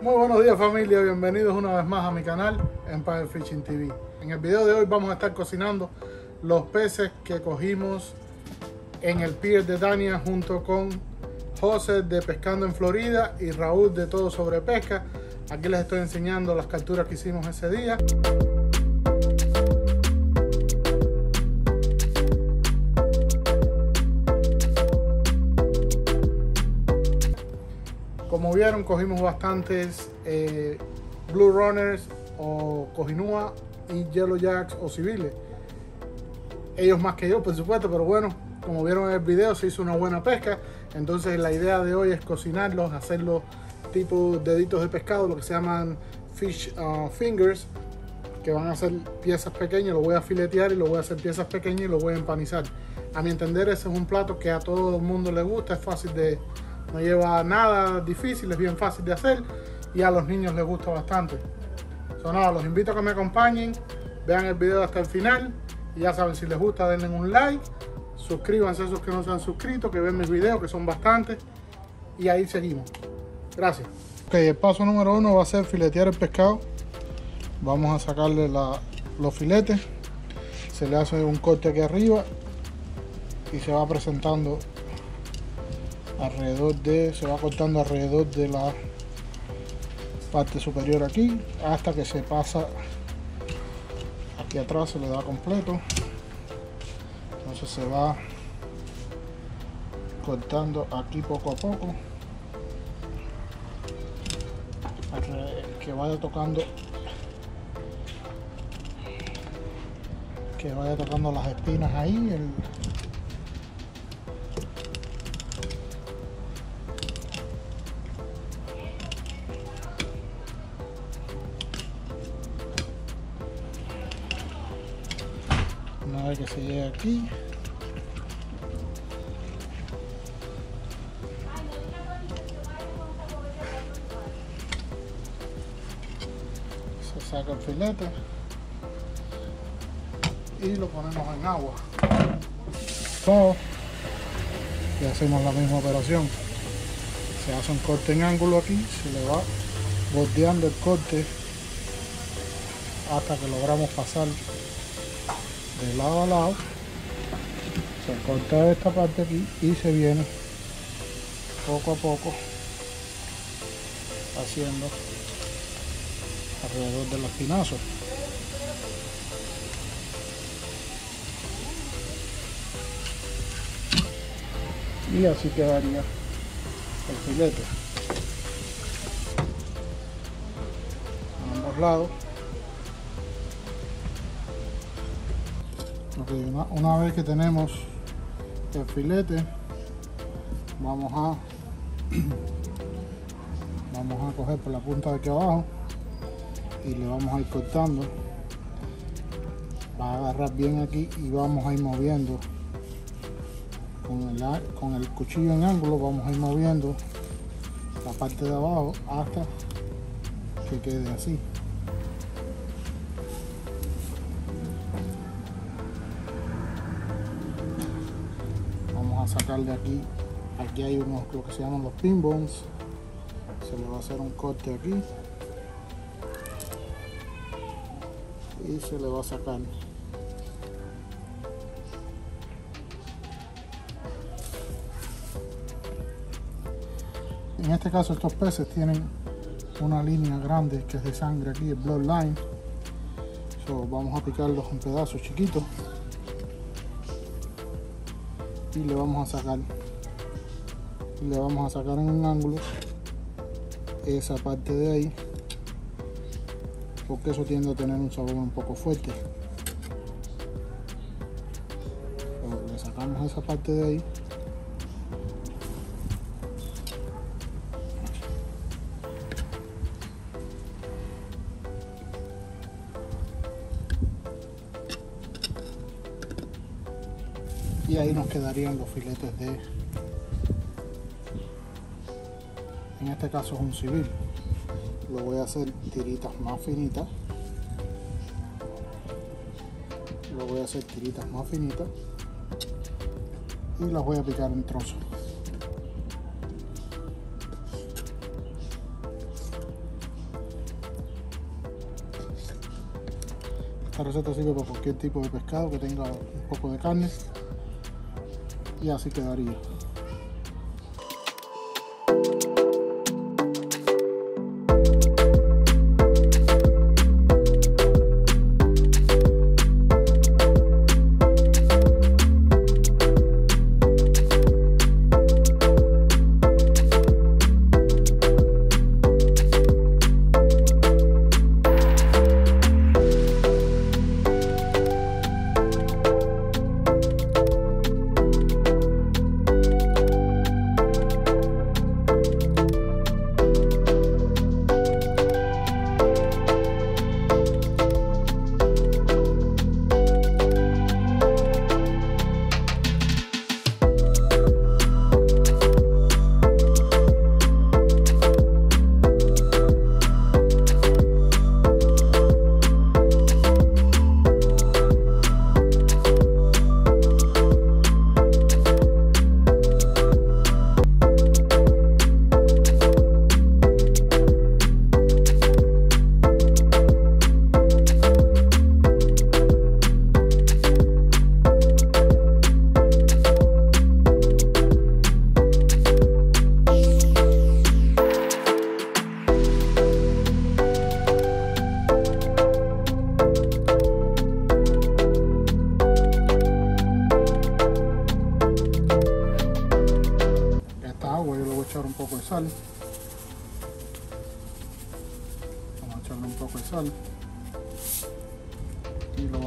Muy buenos días familia, bienvenidos una vez más a mi canal Empire Fishing TV. En el video de hoy vamos a estar cocinando los peces que cogimos en el pier de Dania junto con José de Pescando en Florida y Raúl de Todo Sobre Pesca. Aquí les estoy enseñando las capturas que hicimos ese día. Vieron, cogimos bastantes eh, Blue Runners o Cojinua y Yellow Jacks o civiles. Ellos más que yo, por supuesto, pero bueno, como vieron en el video, se hizo una buena pesca. Entonces la idea de hoy es cocinarlos, hacerlos tipo deditos de pescado, lo que se llaman fish uh, fingers, que van a ser piezas pequeñas, lo voy a filetear y lo voy a hacer piezas pequeñas y lo voy a empanizar. A mi entender ese es un plato que a todo el mundo le gusta, es fácil de, no lleva nada difícil, es bien fácil de hacer y a los niños les gusta bastante. So, nada, los invito a que me acompañen, vean el video hasta el final y ya saben, si les gusta denle un like, suscríbanse a esos que no se han suscrito, que ven mis videos, que son bastantes y ahí seguimos. Gracias. Ok, el paso número uno va a ser filetear el pescado. Vamos a sacarle los filetes. Se le hace un corte aquí arriba y se va presentando alrededor de, se va cortando alrededor de la parte superior aquí hasta que se pasa aquí atrás se le da completo. Entonces se va cortando aquí poco a poco que vaya tocando que vaya tocando las espinas ahí el, que se llegue aquí. Se saca el filete y lo ponemos en agua. Todo. Y hacemos la misma operación. Se hace un corte en ángulo aquí se le va bordeando el corte hasta que logramos pasar de lado a lado se corta esta parte aquí y se viene poco a poco haciendo alrededor del espinazo. Y así quedaría el filete. A ambos lados Okay, una, vez que tenemos el filete vamos a vamos a coger por la punta de aquí abajo y le vamos a ir cortando. Va a agarrar bien aquí y vamos a ir moviendo. Con el, con el cuchillo en ángulo vamos a ir moviendo la parte de abajo hasta que quede así sacar de aquí. Aquí hay unos lo que se llaman los pin bones. Se le va a hacer un corte aquí. Y se le va a sacar. En este caso estos peces tienen una línea grande que es de sangre aquí el bloodline. So, vamos a picarlos en pedazos chiquitos y le vamos a sacar le vamos a sacar en un ángulo esa parte de ahí porque eso tiende a tener un sabor un poco fuerte. Le sacamos esa parte de ahí ahí nos quedarían los filetes de en este caso es un civil. Lo voy a hacer tiritas más finitas. Lo voy a hacer tiritas más finitas. Y las voy a picar en trozos. Esta receta sirve para cualquier tipo de pescado que tenga un poco de carne y así quedaría.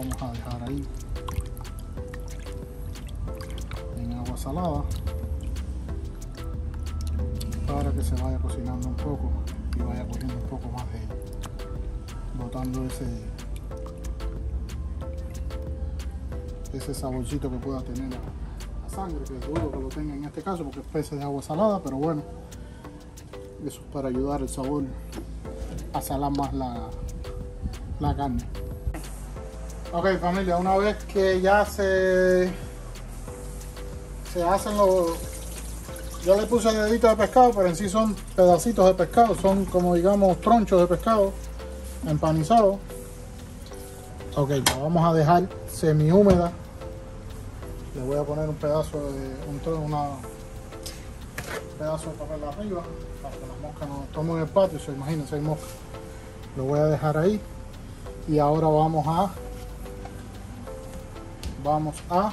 Vamos a dejar ahí. En agua salada. Para que se vaya cocinando un poco y vaya cogiendo un poco más de botando ese ese saborcito que pueda tener la, sangre que dudo que lo tenga en este caso porque es pez de agua salada pero bueno eso es para ayudar el sabor a salar más la, la carne ok familia una vez que ya se se hacen los yo le puse deditos de pescado pero en sí son pedacitos de pescado son como digamos tronchos de pescado empanizados. Ok la vamos a dejar semi húmeda le voy a poner un pedazo de un, una, un pedazo de papel arriba para que las moscas no tomen el patio se imagínense hay moscas lo voy a dejar ahí. Y ahora vamos a vamos a.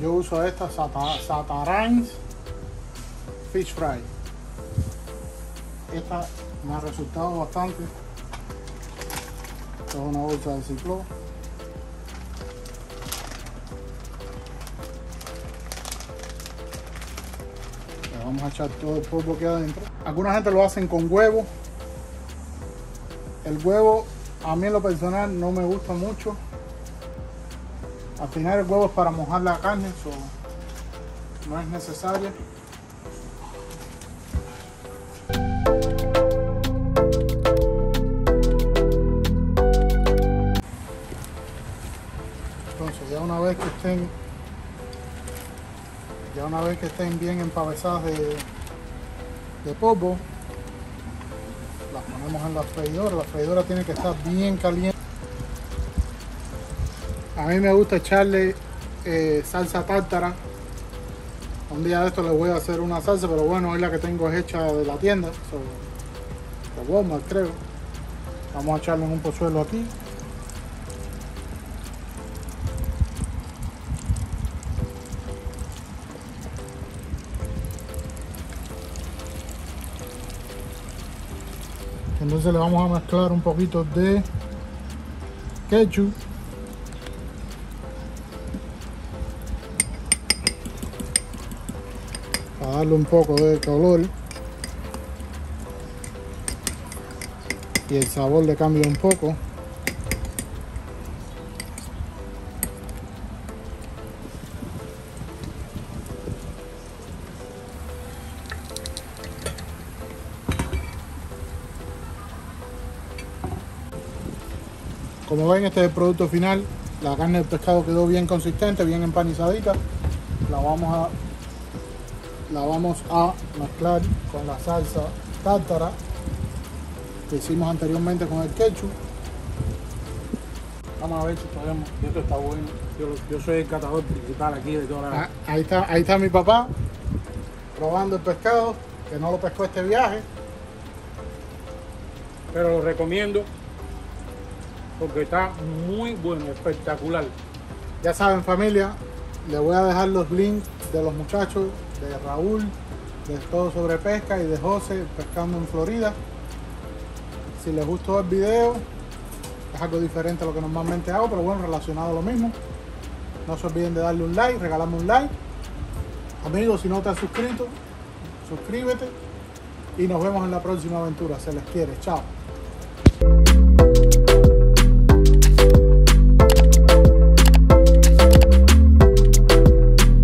Yo uso esta Sata- Satarains Fish Fry. Esta me ha resultado bastante. Esta es una bolsa de ciclo. Le vamos a echar todo el polvo que adentro. Alguna gente lo hacen con huevo. El huevo a mí en lo personal no me gusta mucho. Al final el huevo es para mojar la carne so no es necesario. Entonces ya una vez que estén ya una vez que estén bien empavesadas de, de polvo ponemos en la freidora. La freidora tiene que estar bien caliente. A mí me gusta echarle eh, salsa tártara. Un día de esto les voy a hacer una salsa pero bueno hoy la que tengo hecha de la tienda. So, de Walmart creo. Vamos a echarle un pozuelo aquí entonces le vamos a mezclar un poquito de ketchup. Para darle un poco de color. Y el sabor le cambia un poco como ven este es el producto final la carne del pescado quedó bien consistente bien empanizadita la vamos a la vamos a mezclar con la salsa tártara que hicimos anteriormente con el ketchup. Vamos a ver si podemos. Esto está bueno. Yo, yo soy el catador principal aquí de toda la. Ah, Ahí está, ahí está mi papá probando el pescado, que no lo pescó este viaje. Pero lo recomiendo porque está muy bueno, espectacular. Ya saben familia, les voy a dejar los links de los muchachos, de Raúl, de Todo sobre Pesca y de José pescando en Florida. Si les gustó el video, es algo diferente a lo que normalmente hago, pero bueno, relacionado a lo mismo. No se olviden de darle un like, regalarme un like. Amigos, si no te has suscrito, suscríbete y nos vemos en la próxima aventura. Se les quiere. Chao.